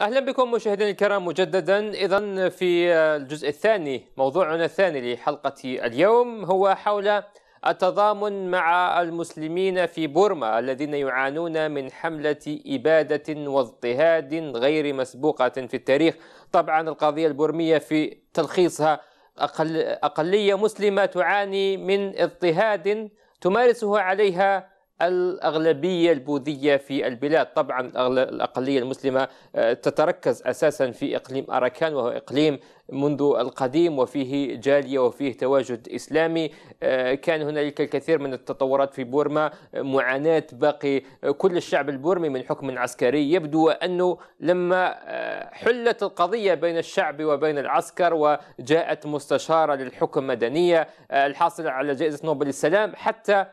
أهلا بكم مشاهدينا الكرام مجددا. اذا في الجزء الثاني موضوعنا الثاني لحلقة اليوم هو حول التضامن مع المسلمين في بورما الذين يعانون من حملة إبادة واضطهاد غير مسبوقة في التاريخ. طبعا القضية البورمية في تلخيصها أقلية مسلمة تعاني من اضطهاد تمارسه عليها الأغلبية البوذية في البلاد. طبعا الأقلية المسلمة آه، تتركز أساسا في إقليم أراكان وهو إقليم منذ القديم وفيه جالية وفيه تواجد إسلامي. آه، كان هنالك الكثير من التطورات في بورما معاناة باقي كل الشعب البورمي من حكم عسكري. يبدو أنه لما آه، حلت القضية بين الشعب وبين العسكر وجاءت مستشارة للحكم مدنية الحاصلة على جائزة نوبل السلام حتى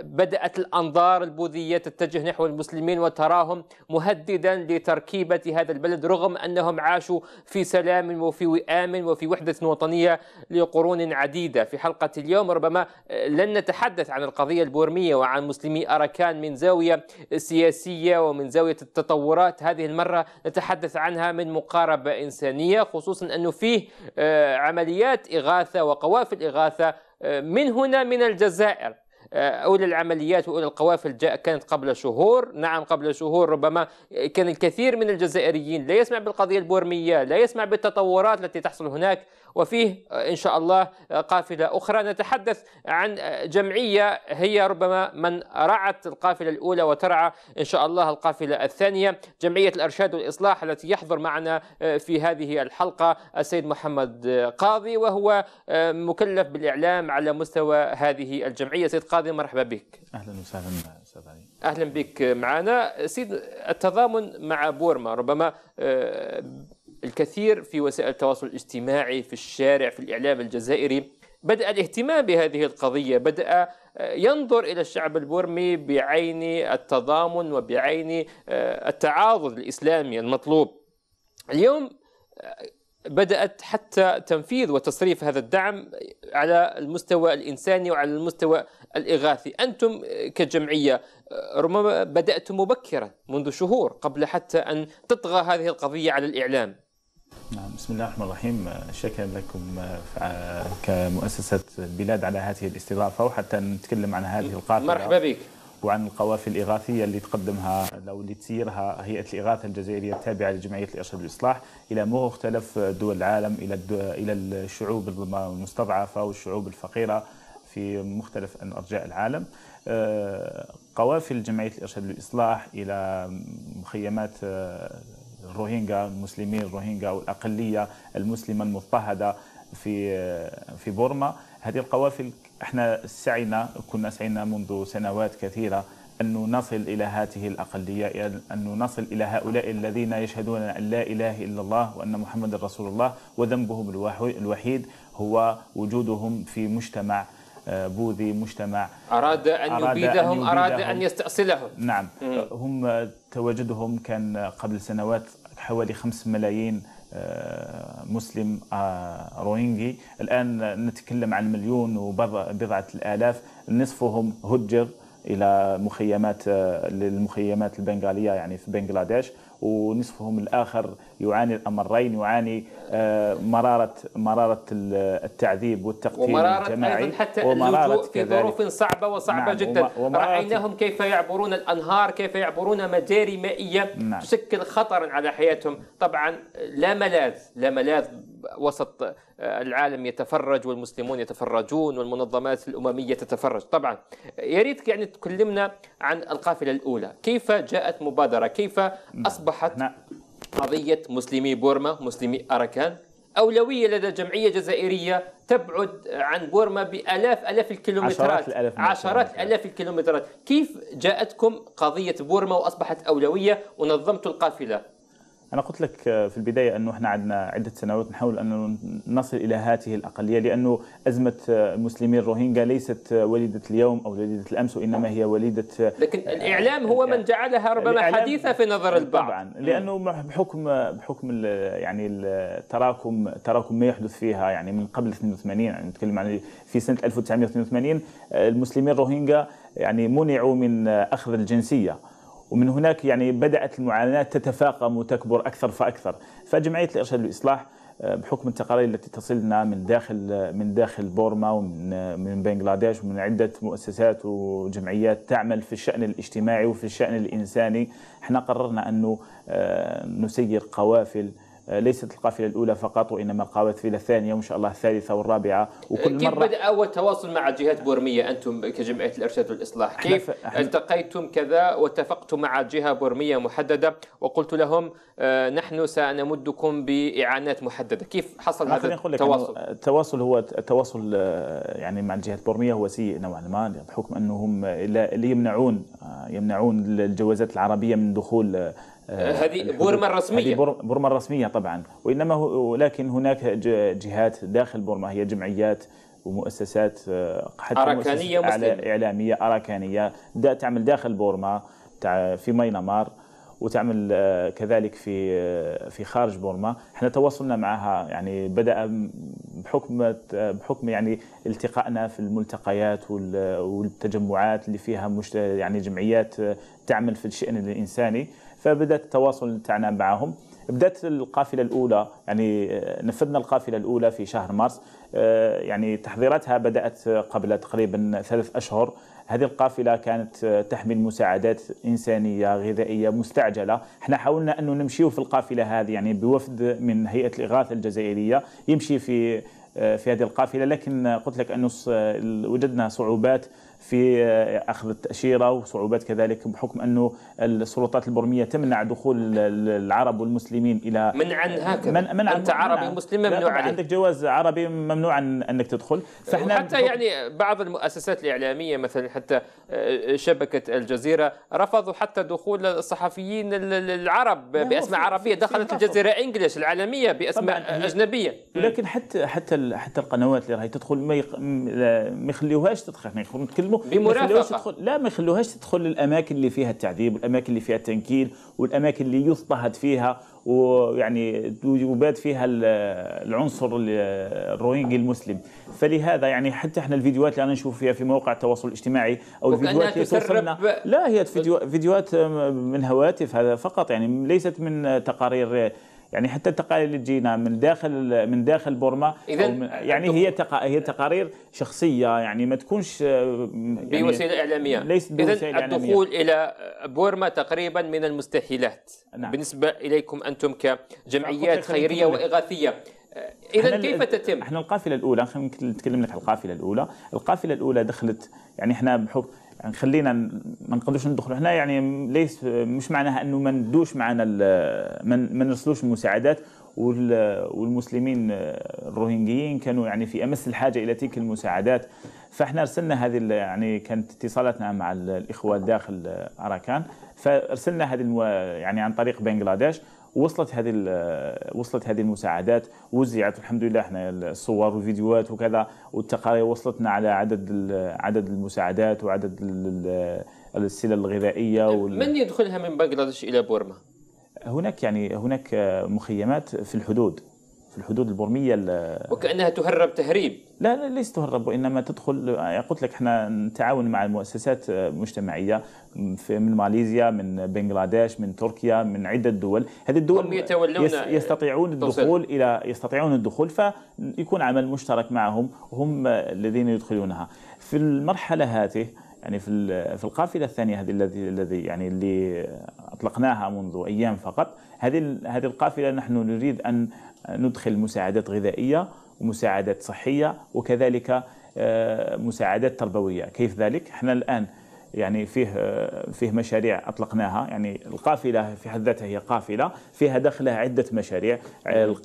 بدأت الأنظار البوذية تتجه نحو المسلمين وتراهم مهددا لتركيبة هذا البلد رغم أنهم عاشوا في سلام وفي وئام وفي وحدة وطنية لقرون عديدة. في حلقة اليوم ربما لن نتحدث عن القضية البورمية وعن مسلمي أراكان من زاوية سياسية ومن زاوية التطورات. هذه المرة نتحدث عنها من مقاربة إنسانية خصوصا أنه فيه آه، عمليات إغاثة وقوافل إغاثة آه، من هنا من الجزائر. أولى العمليات وأولى القوافل جاء كانت قبل شهور. نعم قبل شهور ربما كان الكثير من الجزائريين لا يسمع بالقضية البورمية لا يسمع بالتطورات التي تحصل هناك. وفيه إن شاء الله قافلة أخرى. نتحدث عن جمعية هي ربما من رعت القافلة الأولى وترعى إن شاء الله القافلة الثانية. جمعية الإرشاد والإصلاح التي يحضر معنا في هذه الحلقة السيد محمد قاضي وهو مكلف بالإعلام على مستوى هذه الجمعية. سيد قاضي مرحبا بك. أهلا وسهلا أستاذ علي. أهلا بك معنا. سيد التضامن مع بورما ربما الكثير في وسائل التواصل الاجتماعي في الشارع في الإعلام الجزائري. بدأ الاهتمام بهذه القضية بدأ آه، ينظر إلى الشعب البورمي بعين التضامن وبعين آه، التعاضد الإسلامي المطلوب. اليوم آه، بدأت حتى تنفيذ وتصريف هذا الدعم على المستوى الإنساني وعلى المستوى الإغاثي. أنتم كجمعية ربما بدأتم مبكرا منذ شهور قبل حتى أن تطغى هذه القضية على الإعلام. نعم بسم الله الرحمن الرحيم. شكرا لكم آه، كمؤسسة البلاد على هذه الاستضافة وحتى نتكلم عن هذه القافلة مرحبا بك. وعن القوافل الإغاثية اللي تقدمها أو اللي تسيرها هيئة الإغاثة الجزائرية التابعة لجمعية الإرشاد والإصلاح إلى مختلف دول العالم إلى إلى الشعوب المستضعفة والشعوب الفقيرة في مختلف أرجاء العالم. آه، قوافل جمعية الإرشاد والإصلاح إلى مخيمات آه، الروهينجا المسلمين الروهينجا أو الأقلية المسلمة المضطهدة في في بورما. هذه القوافل إحنا سعينا كنا سعينا منذ سنوات كثيرة أن نصل إلى هذه الأقلية أن نصل إلى هؤلاء الذين يشهدون أن لا إله إلا الله وأن محمد رسول الله. وذنبهم الوحيد هو وجودهم في مجتمع بوذي مجتمع أراد أن أراد يبيدهم أن أراد أن يستأصلهم. نعم. هم تواجدهم كان قبل سنوات حوالي 5 ملايين آه، مسلم آه، روهينجي الآن نتكلم عن مليون وبضعة الآلاف. نصفهم هجر إلى مخيمات للمخيمات البنغالية يعني في بنغلاديش. ونصفهم الآخر يعاني الأمرين يعاني آه، مرارة مرارة التعذيب والتقتيل ومرارة الجماعي أيضا حتى ومرارة في ظروف صعبة وصعبة نعم جدا. رأيناهم كيف يعبرون الأنهار كيف يعبرون مجاري مائية نعم. تشكل خطرا على حياتهم. طبعا لا ملاذ لا ملاذ وسط آه، العالم يتفرج والمسلمون يتفرجون والمنظمات الأممية تتفرج. طبعا يا ريت يعني تكلمنا عن القافلة الأولى. كيف جاءت مبادرة؟ كيف نعم. أصبحت نعم. قضية مسلمي بورما مسلمي أراكان أولوية لدى جمعية جزائرية تبعد عن بورما بآلاف آلاف الكيلومترات. عشرات الآلاف عشرات آلاف الكيلومترات. كيف جاءتكم قضية بورما وأصبحت أولوية ونظمت القافلة؟ أنا قلت لك في البداية أنه إحنا عندنا عدة سنوات نحاول أن نصل إلى هذه الأقلية لأنه أزمة مسلمي الروهينجا ليست وليدة اليوم أو وليدة الأمس وإنما هي وليدة لكن الإعلام هو من جعلها ربما حديثة في نظر البعض. طبعا. لأنه بحكم بحكم يعني التراكم تراكم ما يحدث فيها يعني من قبل 82 يعني نتكلم عن في سنة 1982 المسلمين الروهينجا يعني منعوا من أخذ الجنسية. ومن هناك يعني بدأت المعاناة تتفاقم وتكبر أكثر فأكثر. فجمعية الإرشاد والاصلاح بحكم التقارير التي تصلنا من داخل من داخل بورما ومن من بنغلاديش ومن عدة مؤسسات وجمعيات تعمل في الشأن الاجتماعي وفي الشأن الإنساني إحنا قررنا أنه آه، نسير قوافل آه، ليست القافلة الأولى فقط وإنما القافله الثانية وإن شاء الله الثالثة والرابعة. وكل كيف مره بدأ أول تواصل مع جهات بورمية أنتم كجمعية الأرشاد والإصلاح؟ كيف التقيتم كذا واتفقتم مع جهة بورمية محددة وقلت لهم آه، نحن سنمدكم بإعانات محددة. كيف حصل هذا التواصل؟ التواصل هو التواصل آه، يعني مع الجهات البورميه هو سيء نوعا ما بحكم انه هم اللي يمنعون يمنعون الجوازات العربية من دخول آه، هذه بورما الرسمية. هذه بورما الرسمية طبعا. وإنما ولكن هناك جهات داخل بورما هي جمعيات ومؤسسات آه، حتى أراكانية مسلمة. إعلامية أراكانية. تعمل داخل بورما في مينمار وتعمل آه، كذلك في في خارج بورما. إحنا تواصلنا معها يعني بدأ بحكم بحكم يعني التقائنا في الملتقيات والتجمعات اللي فيها يعني جمعيات تعمل في الشأن الإنساني. فبدأت التواصل تاعنا معهم. بدأت القافلة الأولى يعني آه، نفذنا القافلة الأولى في شهر مارس. آه، يعني تحضيراتها بدأت قبل تقريبا ثلاث أشهر. هذه القافلة كانت آه، تحمل مساعدات إنسانية غذائية مستعجلة. إحنا حاولنا أنه نمشيو في القافلة هذه يعني بوفد من هيئة الإغاثة الجزائرية يمشي في في هذه القافلة لكن قلت لك أنه وجدنا صعوبات في أخذ التأشيرة وصعوبات كذلك بحكم انه السلطات البرمية تمنع دخول العرب والمسلمين إلى منعا هكذا. من منع أنت عربي مسلم ممنوع عليك. عندك جواز عربي ممنوع أنك تدخل. فإحنا حتى يعني بعض المؤسسات الإعلامية مثلا حتى آه، شبكة الجزيرة رفضوا حتى دخول الصحفيين العرب بأسماء عربية. دخلت الجزيرة إنجلش العالمية بأسماء أجنبية. لكن حتى حتى حتى القنوات اللي راهي تدخل ما يخليوهاش تدخل. نتكلم بمرافقة. لا ما يخلوهاش تدخل الاماكن اللي فيها التعذيب والاماكن اللي فيها التنكيل والأماكن اللي يضطهد فيها ويعني يباد فيها العنصر الروهينجي المسلم. فلهذا يعني حتى إحنا الفيديوهات اللي أنا نشوف فيها في مواقع التواصل الاجتماعي أو الفيديوهات اللي توصلنا لا هي فيديو فيديوهات من هواتف هذا فقط يعني ليست من تقارير يعني حتى التقارير اللي تجينا من داخل من داخل بورما يعني هي تقا هي تقارير شخصية يعني ما تكونش يعني بوسيلة إعلامية. ليست بوسيلة إعلامية. الدخول إلى بورما تقريبا من المستحيلات. نعم. بالنسبة إليكم أنتم كجمعيات خيرية وإغاثية. اذا كيف تتم؟ إحنا القافلة الأولى خلينا نتكلم لك على القافلة الأولى، القافلة الأولى دخلت يعني إحنا بحكم يعني خلينا ما نقدرش ندخلوا هنا يعني ليس مش معناها إنه ما ندوش معنا ما نرسلوش المساعدات والمسلمين الروهينجيين كانوا يعني في أمس الحاجة إلى تلك المساعدات. فإحنا أرسلنا هذه يعني كانت اتصالاتنا مع الإخوة داخل أراكان. فأرسلنا هذه يعني عن طريق بنغلاديش. وصلت هذه وصلت هذه المساعدات وزعت الحمد لله إحنا الصور والفيديوهات وكذا والتقارير وصلتنا على عدد عدد المساعدات وعدد السلل الغذائية وال... من يدخلها من بنغلاديش إلى بورما؟ هناك يعني هناك مخيمات في الحدود في الحدود البرمية وكأنها تهرب تهريب. لا لا ليس تهرب وإنما تدخل قلت لك إحنا نتعاون مع المؤسسات المجتمعية في من ماليزيا من بنغلاديش من تركيا من عدة دول. هذه الدول هم يتولون يستطيعون الدخول إلى يستطيعون الدخول فيكون عمل مشترك معهم هم الذين يدخلونها. في المرحلة هذه يعني في في القافلة الثانية هذه الذي الذي يعني اللي أطلقناها منذ أيام فقط هذه هذه القافلة نحن نريد أن ندخل مساعدات غذائية ومساعدات صحية وكذلك آه، مساعدات تربوية. كيف ذلك؟ إحنا الآن يعني فيه آه، فيه مشاريع أطلقناها. يعني القافلة في حد ذاتها هي قافلة فيها داخلها عدة مشاريع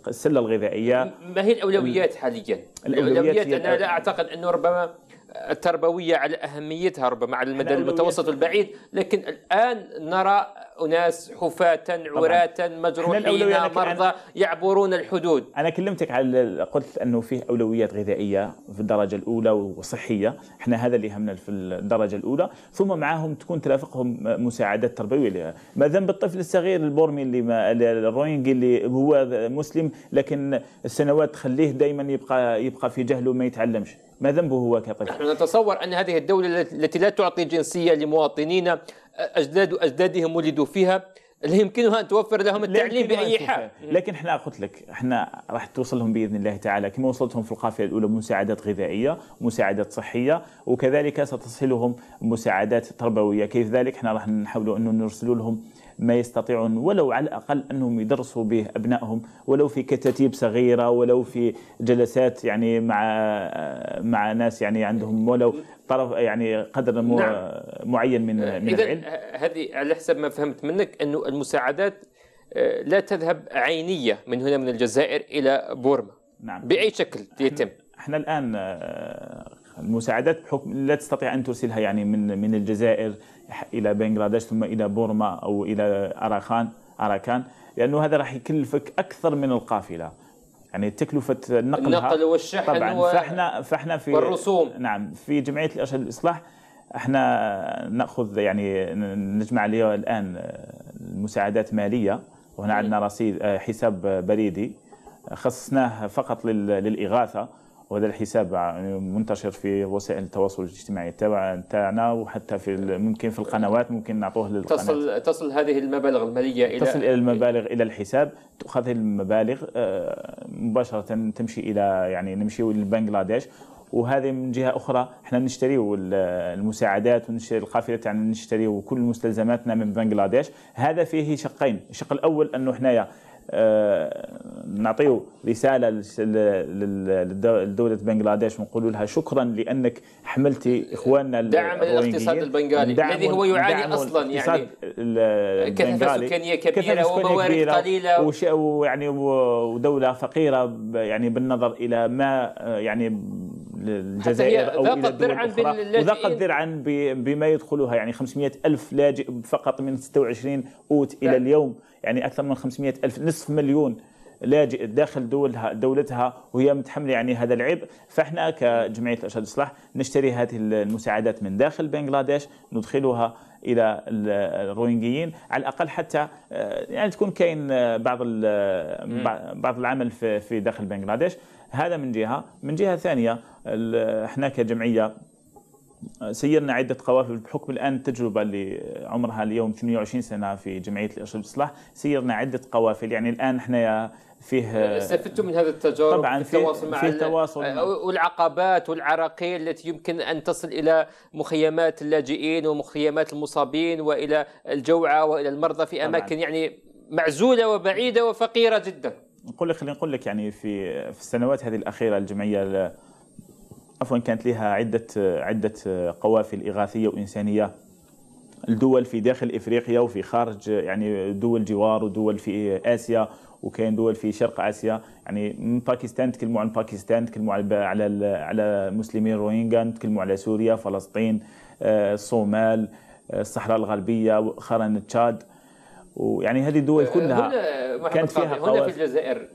السلة الغذائية. ما هي الأولويات حاليا؟ الأولويات أنا لا أعتقد أنه ربما التربوية على أهميتها ربما على المدى المتوسط البعيد لكن الآن نرى أناس حفاة عراة مجروحين مرضى يعبرون الحدود. أنا كلمتك على قلت أنه فيه أولويات غذائية في الدرجة الأولى وصحية. إحنا هذا اللي يهمنا في الدرجة الأولى. ثم معهم تكون ترافقهم مساعدات تربوية. ما ذنب الطفل الصغير البورمي اللي ما الروينج اللي هو مسلم لكن السنوات تخليه دائما يبقى يبقى في جهله ما يتعلمش. ما ذنبه هو كطفل؟ نحن نتصور أن هذه الدولة التي لا تعطي جنسية لمواطنين أجداد أجدادهم ولدوا فيها اللي يمكنها أن توفر لهم التعليم بأي حال. لكن إحنا قلت لك إحنا راح توصلهم بإذن الله تعالى. كما وصلتهم في القافلة الأولى مساعدات غذائية مساعدات صحية وكذلك ستصلهم مساعدات تربوية. كيف ذلك؟ إحنا راح نحاول أنه نرسل لهم ما يستطيعون ولو على الأقل أنهم يدرسوا به أبنائهم ولو في كتاتيب صغيرة ولو في جلسات يعني مع مع ناس يعني عندهم ولو طرف يعني قدر نعم. معين من من العلم هذه على حسب ما فهمت منك أنه المساعدات آه، لا تذهب عينية من هنا من الجزائر إلى بورما نعم. بأي شكل يتم إحنا الآن آه، المساعدات بحكم لا تستطيع أن ترسلها يعني من من الجزائر إلى بنغلاديش ثم إلى بورما أو إلى أراخان أراكان لأنه هذا راح يكلفك أكثر من القافلة. يعني تكلفة نقلها النقل والشحن طبعا. و... فاحنا فإحنا في والرسوم. نعم في جمعية الأرشاد والاصلاح إحنا نأخذ يعني نجمع الآن المساعدات مالية وهنا عندنا رصيد حساب بريدي خصصناه فقط للإغاثة. وهذا الحساب منتشر في وسائل التواصل الاجتماعي تاعنا وحتى في ممكن في القنوات ممكن نعطوه للقناة. تصل تصل هذه المبالغ المالية إلى تصل إلى المبالغ إلى الحساب. تؤخذ المبالغ آه، مباشرة تمشي إلى يعني نمشي لبنغلاديش وهذه من جهة أخرى إحنا نشتري المساعدات ونشتري القافلة تاعنا نشتري كل مستلزماتنا من بنغلاديش. هذا فيه شقين. الشق الأول أنه حنايا نعطيه رسالة لدولة بنغلاديش ونقول لها شكرا لأنك حملتي إخواننا دعم الاقتصاد البنغالي الذي هو يعاني أصلا يعني. كثافة سكانية كبيرة وموارد قليلة. ويعني ودولة فقيرة يعني بالنظر إلى ما يعني الجزائر أو الدول الأخرى وذاقت ذرعا بما يدخلها يعني 500 ألف لاجئ فقط من 26 أوت إلى اليوم يعني أكثر من 500 ألف نصف مليون لاجئ داخل دولها دولتها وهي متحملة يعني هذا العبء. فإحنا كجمعية الأرشاد والاصلاح نشتري هذه المساعدات من داخل بنغلاديش ندخلها إلى الروهينجيين على الأقل حتى آه، يعني تكون كاين بعض بعض العمل في داخل بنغلاديش. هذا من جهة. من جهة ثانية إحنا كجمعية سيرنا عدة قوافل بحكم الآن التجربة اللي عمرها اليوم 28 سنة في جمعية الإرشاد والإصلاح سيرنا عدة قوافل يعني الآن إحنا فيه استفدتم من هذه التجارب طبعا في التواصل مع في تواصل والعقبات والعراقيل التي يمكن أن تصل إلى مخيمات اللاجئين ومخيمات المصابين وإلى الجوعى وإلى المرضى في أماكن طبعاً. يعني معزولة وبعيدة وفقيرة جدا. نقول لك خلينا نقول لك يعني في في السنوات هذه الأخيرة الجمعية عفوا كانت لها عدة عدة قوافل إغاثية وإنسانية. الدول في داخل إفريقيا وفي خارج يعني دول جوار ودول في آسيا وكاين دول في شرق آسيا. يعني من باكستان نتكلموا عن باكستان نتكلموا على على على مسلمين روهينجا نتكلموا على سوريا فلسطين آه، الصومال آه، الصحراء الغربية خرن تشاد ويعني هذه الدول كلها كانت فيها هنا في الجزائر.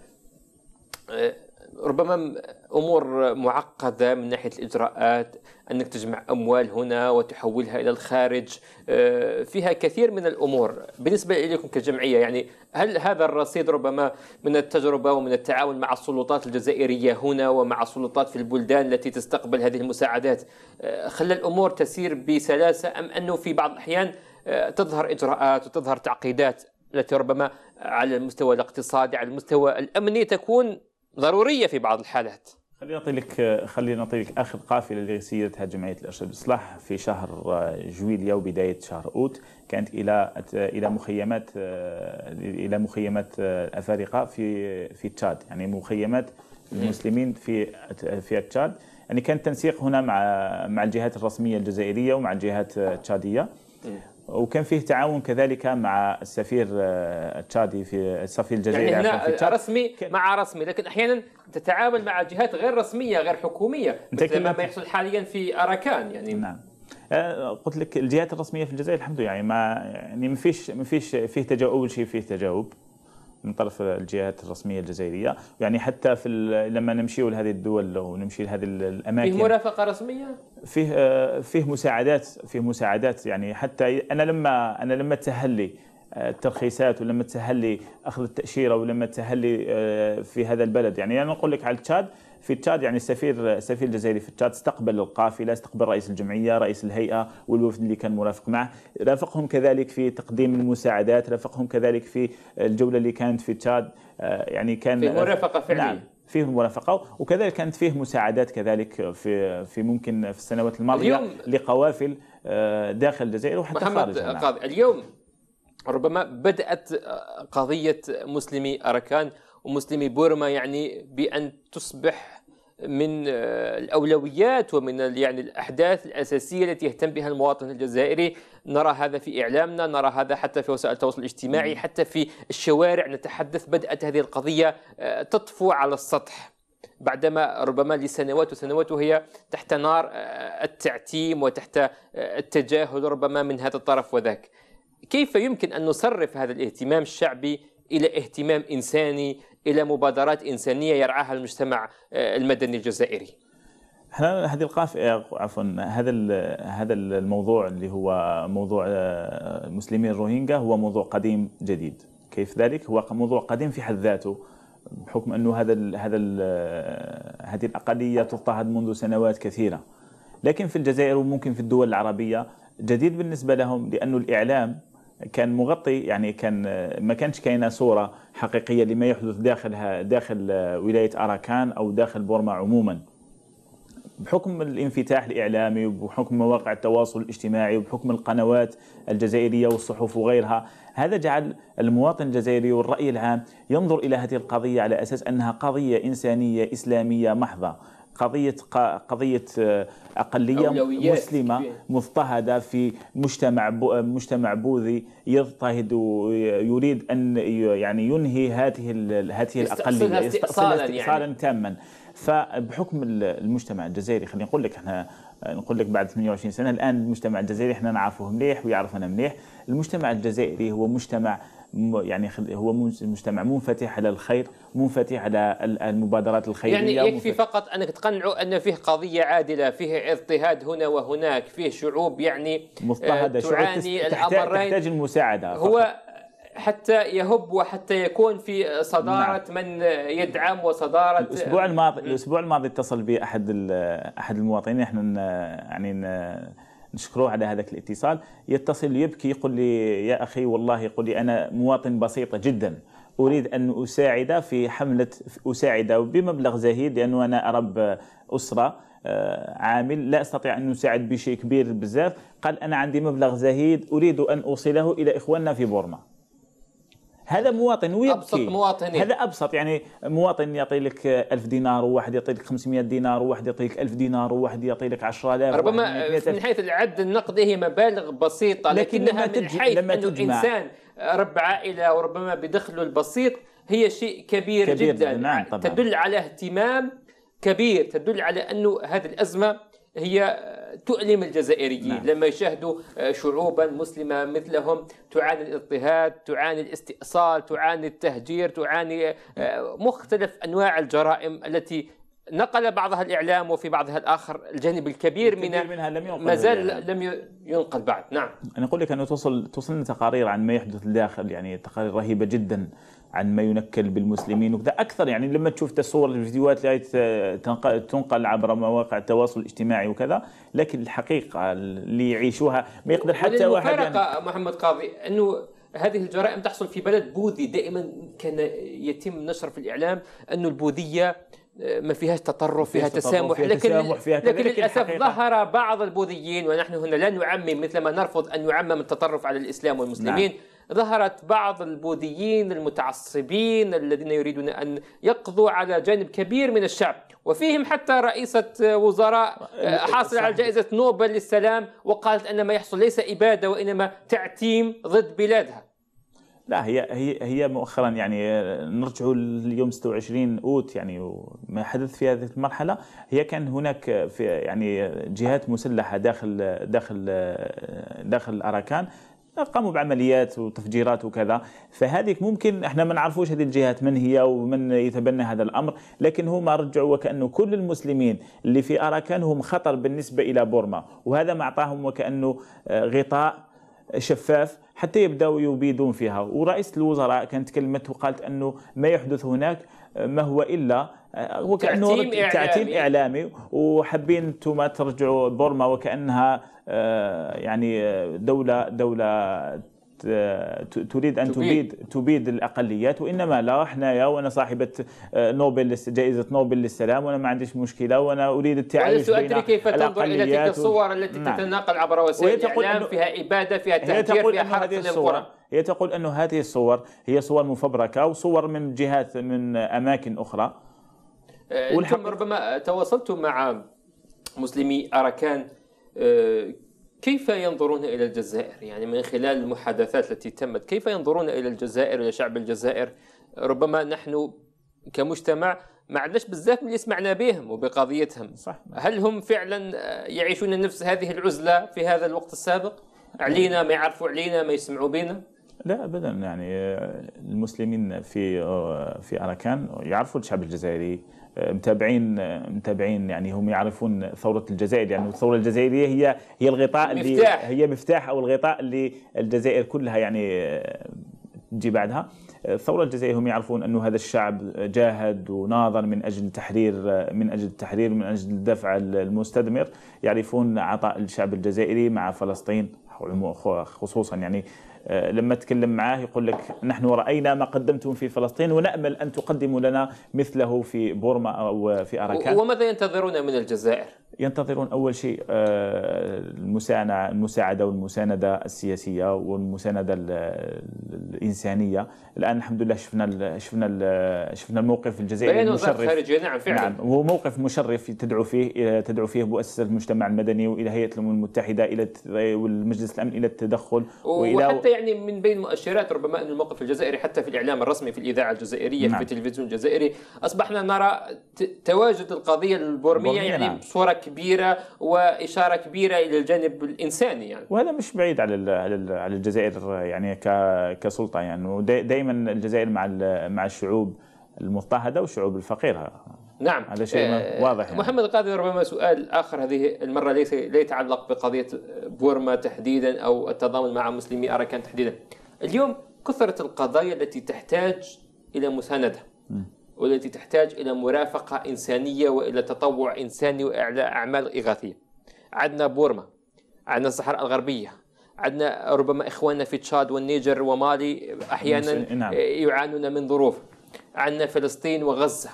آه، ربما أمور معقدة من ناحية الإجراءات أنك تجمع أموال هنا وتحولها إلى الخارج آه، فيها كثير من الأمور. بالنسبة إليكم كجمعية يعني هل هذا الرصيد ربما من التجربة ومن التعاون مع السلطات الجزائرية هنا ومع السلطات في البلدان التي تستقبل هذه المساعدات آه، خلى الأمور تسير بسلاسة أم أنه في بعض الأحيان آه، تظهر إجراءات وتظهر تعقيدات التي ربما على المستوى الاقتصادي على المستوى الأمني تكون ضرورية في بعض الحالات. خلينا نعطي لك خلينا نعطي لك اخر قافلة اللي سيرتها جمعية الارشاد والاصلاح في شهر جويليا وبدايه شهر أوت. كانت إلى إلى مخيمات إلى مخيمات الافارقه في في تشاد. يعني مخيمات المسلمين في في تشاد. يعني كان تنسيق هنا مع مع الجهات الرسمية الجزائرية ومع الجهات التشاديه وكان فيه تعاون كذلك مع السفير آه، التشادي في السفير الجزائري يعني هنا رسمي مع رسمي لكن أحيانا تتعامل مع جهات غير رسمية غير حكومية مثل ما يحصل حاليا في أراكان يعني. نعم. آه، قلت لك الجهات الرسمية في الجزائر الحمد لله يعني ما يعني ما فيش ما فيش فيه تجاوب أول شيء فيه تجاوب. من طرف الجهات الرسمية الجزائرية. يعني حتى في لما نمشي لهذه الدول ونمشي لهذه الأماكن. فيه مرافقة رسمية؟ فيه آه، فيه مساعدات فيه مساعدات. يعني حتى أنا لما أنا لما تسهل لي آه، الترخيصات ولما تسهل لي أخذ التأشيرة ولما تسهل لي آه، في هذا البلد. يعني أنا أقول لك على تشاد في تشاد يعني السفير السفير الجزائري في تشاد استقبل القافلة استقبل رئيس الجمعية رئيس الهيئة والوفد اللي كان مرافق معه. رافقهم كذلك في تقديم المساعدات رافقهم كذلك في الجولة اللي كانت في تشاد يعني كان في مرافقة فعلية. نعم فيه مرافقة وكذلك كانت فيه مساعدات كذلك في في ممكن في السنوات الماضية لقوافل آه، داخل الجزائر وحتى محمد خارجها. قاضي اليوم ربما بدأت قضية مسلمي أركان ومسلمي بورما يعني بأن تصبح من آه، الأولويات ومن يعني الأحداث الأساسية التي يهتم بها المواطن الجزائري. نرى هذا في إعلامنا نرى هذا حتى في وسائل التواصل الاجتماعي حتى في الشوارع. نتحدث بدات هذه القضية آه، تطفو على السطح. بعدما ربما لسنوات وسنوات وهي تحت نار آه، التعتيم وتحت التجاهل ربما من هذا الطرف وذاك. كيف يمكن أن نصرف هذا الاهتمام الشعبي إلى اهتمام إنساني إلى مبادرات إنسانية يرعاها المجتمع آه، المدني الجزائري. إحنا هذه القافله عفوا هذا هذا الموضوع اللي هو موضوع آه، مسلمي الروهينجا هو موضوع قديم جديد. كيف ذلك؟ هو موضوع قديم في حد ذاته بحكم أنه هذا ال هذا ال هذه الأقلية تضطهد منذ سنوات كثيرة. لكن في الجزائر وممكن في الدول العربية جديد بالنسبة لهم لأنه الإعلام كان مغطي يعني كان ما كانش كاينة صورة حقيقية لما يحدث داخلها داخل ولاية أراكان أو داخل بورما عموما. بحكم الانفتاح الإعلامي وبحكم مواقع التواصل الاجتماعي وبحكم القنوات الجزائرية والصحف وغيرها هذا جعل المواطن الجزائري والرأي العام ينظر إلى هذه القضية على أساس أنها قضية إنسانية إسلامية محضة. قضية قضية آه، أقلية مسلمة مضطهدة في مجتمع مجتمع بوذي يضطهد ويريد أن يعني ينهي هذه هذه الأقلية استئصالا يعني. تاما فبحكم المجتمع الجزائري خلينا نقول لك إحنا نقول لك بعد 28 سنة الآن المجتمع الجزائري إحنا نعرفه مليح ويعرفنا مليح المجتمع الجزائري هو مجتمع يعني هو مجتمع منفتح على الخير منفتح على المبادرات الخيرية يعني يكفي فقط أنك تقنعوا أن فيه قضية عادلة فيه اضطهاد هنا وهناك فيه شعوب يعني مضطهدة تعاني الأمرين تحتاج المساعدة هو فقط. حتى يهب وحتى يكون في صدارة نعم. من يدعم وصداره الأسبوع الماضي الأسبوع الماضي اتصل بي أحد أحد المواطنين إحنا يعني نشكروه على هذاك الاتصال. يتصل يبكي يقول لي يا أخي والله يقول لي أنا مواطن بسيطة جدا. أريد أن أساعد في حملة أساعد بمبلغ زهيد لأنه أنا أرب أسرة آه، عامل. لا أستطيع أن أساعد بشيء كبير بزاف. قال أنا عندي مبلغ زهيد أريد أن أوصله إلى إخواننا في بورما. هذا مواطن ويبكي. أبسط مواطنين. هذا أبسط يعني مواطن يعطي لك 1000 دينار وواحد يعطي لك 500 دينار وواحد يعطي لك 1000 دينار وواحد يعطي لك 10000 ربما من حيث العد النقدي هي مبالغ بسيطة لكن لكنها من حيث لما أنه إنسان رب عائلة وربما بدخله البسيط هي شيء كبير, كبير جدا. نعم طبعا. تدل على اهتمام كبير تدل على أنه هذه الأزمة هي تؤلم الجزائريين نعم. لما يشاهدوا آه، شعوبا مسلمة مثلهم تعاني الاضطهاد تعاني الاستئصال تعاني التهجير تعاني آه، مختلف أنواع الجرائم التي نقل بعضها الإعلام وفي بعضها الآخر الجانب الكبير, الكبير منها لم ينقل ما زال لم ينقل بعد. نعم. أنا أقول لك أنه توصل توصلنا تقارير عن ما يحدث داخل يعني تقارير رهيبة جدا. عن ما ينكل بالمسلمين وكذا. أكثر يعني لما تشوف الصور الفيديوهات اللي تنقل عبر مواقع التواصل الاجتماعي وكذا لكن الحقيقة اللي يعيشوها ما يقدر حتى واحد يعني. محمد قاضي إنه هذه الجرائم تحصل في بلد بوذي دائما كان يتم نشر في الإعلام إنه البوذية ما فيهاش تطرف فيها تسامح. فيها لكن تسامح فيها لكن للأسف ظهر بعض البوذيين ونحن هنا لا نعمم مثل ما نرفض أن يعمم التطرف على الإسلام والمسلمين. نعم. ظهرت بعض البوذيين المتعصبين الذين يريدون أن يقضوا على جانب كبير من الشعب وفيهم حتى رئيسة وزراء حاصلة على جائزة نوبل للسلام وقالت أن ما يحصل ليس إبادة وإنما تعتيم ضد بلادها. لا هي هي هي مؤخرا يعني نرجع اليوم 26 أوت يعني ما حدث في هذه المرحلة. هي كان هناك في يعني جهات مسلحة داخل داخل داخل أراكان. قاموا بعمليات وتفجيرات وكذا. فهذه ممكن إحنا ما نعرفوش هذه الجهات من هي ومن يتبنى هذا الأمر لكن هم رجعوا وكأنه كل المسلمين اللي في أراكان هم خطر بالنسبة إلى بورما وهذا ما أعطاهم وكأنه آه، غطاء شفاف حتى يبدأوا يبيدون فيها. ورئيس الوزراء كانت كلمته قالت أنه ما يحدث هناك آه، ما هو إلا وكانه تعتيم إعلامي. تعتيم إعلامي وحابين أنتم ترجعوا بورما وكأنها يعني دولة دولة تريد أن تبيد تبيد الأقليات وإنما لا إحنا وأنا صاحبة آه، نوبل جائزة نوبل للسلام وأنا ما عنديش مشكلة وأنا أريد التعايش بين كيف تنظر إلى تلك الصور التي نعم. تتناقل عبر وسائل الإعلام فيها إبادة فيها تهجير فيها حرق للقرى هي تقول أنه هذه الصور هي صور مفبركة وصور من جهات من أماكن أخرى آه، أنتم ربما تواصلتم مع مسلمي أراكان آه، كيف ينظرون إلى الجزائر؟ يعني من خلال المحادثات التي تمت كيف ينظرون إلى الجزائر وإلى شعب الجزائر؟ ربما نحن كمجتمع ما عندناش بزاف من اللي سمعنا بهم وبقضيتهم. صح. هل هم فعلا يعيشون نفس هذه العزلة في هذا الوقت السابق؟ علينا ما يعرفوا علينا ما يسمعوا بنا؟ لا ابدا. يعني المسلمين في في أراكان يعرفوا الشعب الجزائري متابعين متابعين يعني هم يعرفون ثورة الجزائر. يعني الثورة الجزائرية هي هي الغطاء اللي مفتاح. هي مفتاح أو الغطاء اللي الجزائر كلها يعني تجي بعدها. الثورة الجزائرية هم يعرفون أنه هذا الشعب جاهد وناضل من أجل تحرير من أجل التحرير من أجل الدفع المستدمر. يعرفون عطاء الشعب الجزائري مع فلسطين خصوصا يعني آه، لما تكلم معاه يقول لك نحن رأينا ما قدمتم في فلسطين ونأمل أن تقدموا لنا مثله في بورما أو في أراكان. وماذا ينتظرون من الجزائر؟ ينتظرون أول شيء آه، المساعدة والمساندة السياسية والمساندة الإنسانية. الآن الحمد لله شفنا شفنا شفنا الموقف الجزائري المشرف. الخارجية نعم فعلا. نعم هو موقف مشرف تدعو فيه تدعو فيه مؤسسة المجتمع المدني وإلى هيئة الأمم المتحدة إلى والمجلس الأمن إلى التدخل وإلى وحتى يعني من بين مؤشرات ربما أن الموقف الجزائري حتى في الإعلام الرسمي في الإذاعة الجزائرية نعم. في التلفزيون الجزائري أصبحنا نرى تواجد القضية البورمية يعني نعم. بصورة كبيرة وإشارة كبيرة إلى الجانب الإنساني يعني وهذا مش بعيد على على الجزائر يعني كسلطة يعني دائما الجزائر مع مع الشعوب المضطهدة والشعوب الفقيرة نعم. هذا شيء آه واضح يعني. محمد القاضي ربما سؤال آخر. هذه المرة ليس لا يتعلق بقضية بورما تحديدا أو التضامن مع مسلمي أراكان تحديدا. اليوم كثرة القضايا التي تحتاج إلى مساندة والتي تحتاج إلى مرافقة إنسانية وإلى تطوع إنساني وإعلاء أعمال إغاثية. عندنا بورما عندنا الصحراء الغربية عندنا ربما إخواننا في تشاد والنيجر ومالي أحيانا نعم. يعانون من ظروف. عندنا فلسطين وغزة.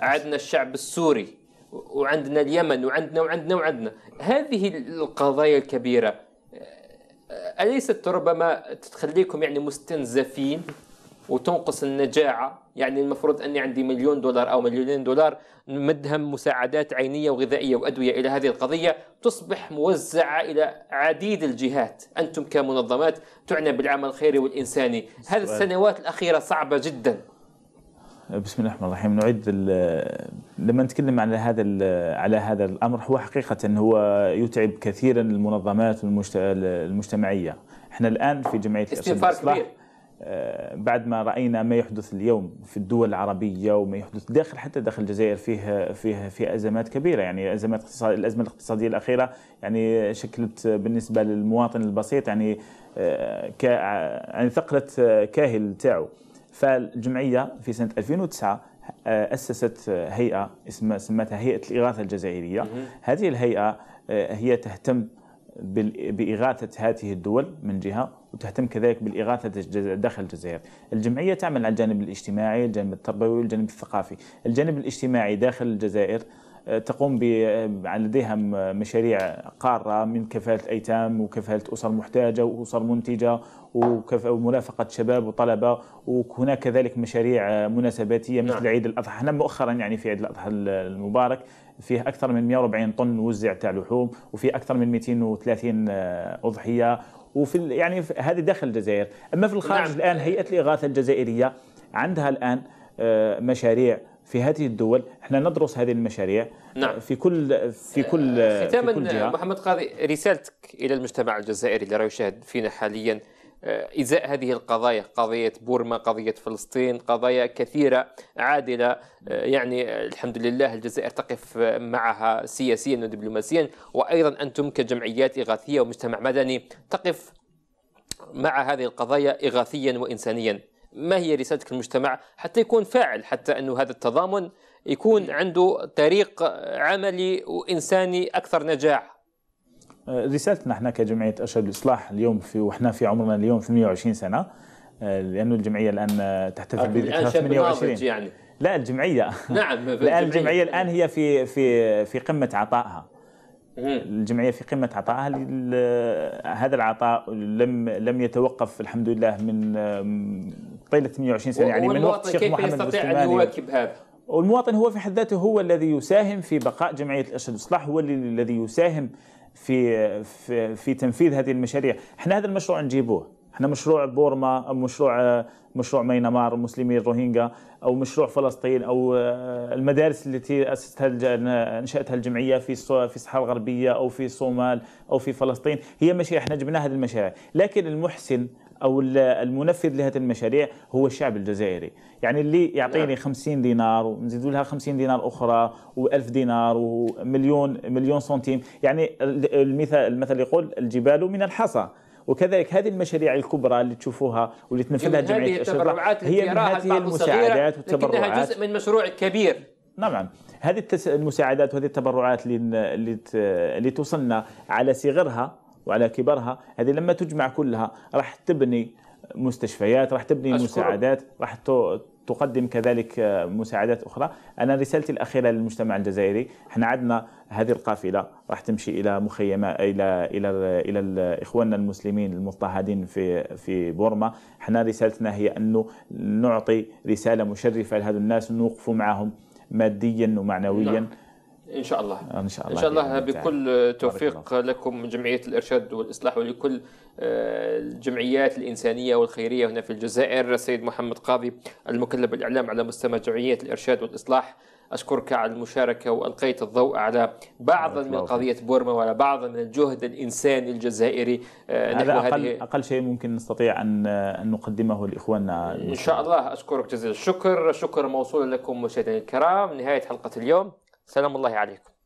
عندنا الشعب السوري وعندنا اليمن وعندنا وعندنا وعندنا. هذه القضايا الكبيرة أليست ربما تخليكم يعني مستنزفين وتنقص النجاعة؟ يعني المفروض أني عندي مليون دولار أو مليونين دولار مدهم مساعدات عينية وغذائية وأدوية إلى هذه القضية تصبح موزعة إلى عديد الجهات. أنتم كمنظمات تعنى بالعمل الخيري والإنساني. هذه السنوات الأخيرة صعبة جدا. بسم الله الرحمن الرحيم. نعيد لما نتكلم على هذا على هذا الأمر هو حقيقة هو يتعب كثيرا المنظمات المجتمعية. إحنا الآن في جمعية استنفار كبير. آه، بعد ما رأينا ما يحدث اليوم في الدول العربية وما يحدث داخل حتى داخل الجزائر فيه فيه في أزمات كبيرة. يعني أزمات اقتصاد الأزمة الاقتصادية الأخيرة يعني شكلت بالنسبة للمواطن البسيط يعني آه، يعني ثقلت كاهل تاعو فالجمعية في سنة 2009 آه، أسست هيئة اسمها سمتها هيئة الإغاثة الجزائرية. هذه الهيئة هي تهتم بإغاثة هذه الدول من جهة وتهتم كذلك بالإغاثة داخل الجزائر. الجمعية تعمل على الجانب الاجتماعي الجانب التربوي والجانب الثقافي. الجانب الاجتماعي داخل الجزائر آه، تقوم لديها مشاريع قارة من كفالة الأيتام وكفالة أسر محتاجة وأسر منتجة ومرافقة شباب وطلبة وهناك كذلك مشاريع مناسباتية مثل نعم. عيد الأضحى إحنا مؤخرا يعني في عيد الأضحى المبارك فيه أكثر من 140 طن وزع تاع لحوم وفي أكثر من 230 آه، أضحية وفي يعني هذه داخل الجزائر أما في الخارج نعم. الآن هيئة الإغاثة الجزائرية عندها الآن آه، مشاريع في هذه الدول إحنا ندرس هذه المشاريع نعم. في كل في كل ختاما في كل جهة. محمد قاضي رسالتك إلى المجتمع الجزائري اللي راه يشاهد فينا حاليا آه، إزاء هذه القضايا قضية بورما قضية فلسطين قضايا كثيرة عادلة آه، يعني الحمد لله الجزائر تقف معها سياسيا ودبلوماسيا وأيضا أنتم كجمعيات إغاثية ومجتمع مدني تقف مع هذه القضايا اغاثيا وانسانيا ما هي رسالتك للمجتمع؟ حتى يكون فاعل حتى أنه هذا التضامن يكون عنده طريق عملي وإنساني أكثر نجاح. رسالتنا إحنا كجمعية أرشاد الإصلاح اليوم في وإحنا في عمرنا اليوم 28 سنة. آه، لأنه الجمعية الآن تحتفل بذكرى 28 يعني. لا الجمعية. نعم الان الجمعية. الآن هي في في في قمة عطائها. الجمعية في قمة عطائها هذا العطاء لم لم يتوقف الحمد لله من طيلة 28 سنه يعني من وقت الشيخ محمد يستطيع أن يواكب هذا؟ والمواطن هو في حد ذاته هو الذي يساهم في بقاء جمعية الإرشاد والاصلاح هو الذي يساهم في في في تنفيذ هذه المشاريع، إحنا هذا المشروع نجيبوه، إحنا مشروع بورما أو مشروع مشروع مينمار مسلمي الروهينجا أو مشروع فلسطين أو المدارس التي أسستها انشاتها الجمعية في في الصحراء الغربية أو في الصومال أو في فلسطين. هي مشاريع إحنا جبنا هذه المشاريع، لكن المحسن أو المنفذ لهذه المشاريع هو الشعب الجزائري. يعني اللي يعطيني نعم. 50 دينار ونزيد لها 50 دينار أخرى و1000 دينار ومليون مليون سنتيم. يعني المثال المثل يقول الجبال من الحصى. وكذلك هذه المشاريع الكبرى اللي تشوفوها واللي تنفذها جمعية التبرعات هي من هذه المساعدات والتبرعات لكنها جزء من مشروع كبير. نعم. هذه المساعدات وهذه التبرعات اللي اللي توصلنا على صغرها وعلى كبرها هذه لما تجمع كلها راح تبني مستشفيات راح تبني أشكره. مساعدات راح تقدم كذلك مساعدات أخرى أنا رسالتي الأخيرة للمجتمع الجزائري إحنا عندنا هذه القافلة راح تمشي إلى مخيمات إلى إلى إلى إخواننا المسلمين المضطهدين في في بورما إحنا رسالتنا هي انه نعطي رسالة مشرفة لهذا الناس نوقف معهم ماديا ومعنويا نعم. إن شاء الله. إن شاء الله إن شاء الله بكل توفيق لكم من جمعية الإرشاد والإصلاح ولكل آه، الجمعيات الإنسانية والخيرية هنا في الجزائر. السيد محمد قاضي المكلف بالإعلام على مستوى جمعية الإرشاد والإصلاح. أشكرك على المشاركة وألقيت الضوء على بعض من قضية بورما وعلى بعض من الجهد الإنساني الجزائري. آه، هذا أقل, أقل شيء ممكن نستطيع أن نقدمه لإخواننا. إن شاء الله. أشكرك جزيل الشكر. شكر موصول لكم مشاهدينا الكرام. نهاية حلقة اليوم. سلام الله عليكم.